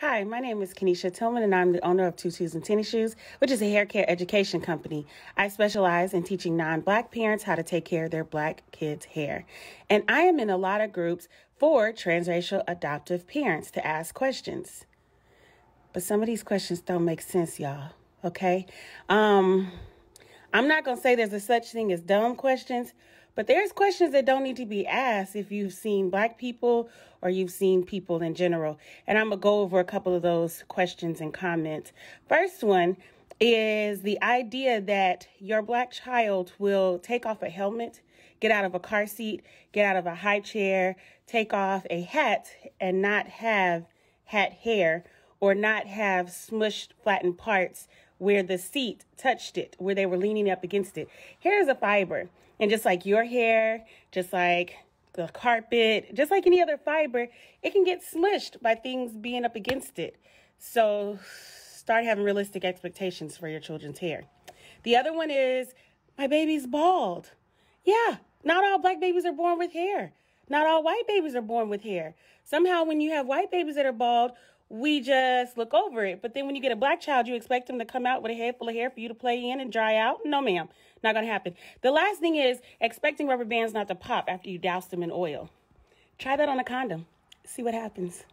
Hi, my name is Kenesha Tillman, and I'm the owner of Tutus and Tennis Shoes, which is a hair care education company. I specialize in teaching non black parents how to take care of their black kids' hair. And I am in a lot of groups for transracial adoptive parents to ask questions. But some of these questions don't make sense, y'all. Okay? Um, I'm not going to say there's a such thing as dumb questions, but there's questions that don't need to be asked if you've seen black people or you've seen people in general. And I'm going to go over a couple of those questions and comments. First one is the idea that your black child will take off a helmet, get out of a car seat, get out of a high chair, take off a hat, and not have hat hair or not have smushed, flattened parts where the seat touched it, where they were leaning up against it. Hair is a fiber. And just like your hair, just like the carpet, just like any other fiber, it can get smushed by things being up against it. So start having realistic expectations for your children's hair. The other one is my baby's bald. Yeah, not all black babies are born with hair. Not all white babies are born with hair. Somehow, when you have white babies that are bald, we just look over it. But then when you get a black child, you expect them to come out with a head full of hair for you to play in and dry out? No, ma'am. Not going to happen. The last thing is expecting rubber bands not to pop after you douse them in oil. Try that on a condom. See what happens.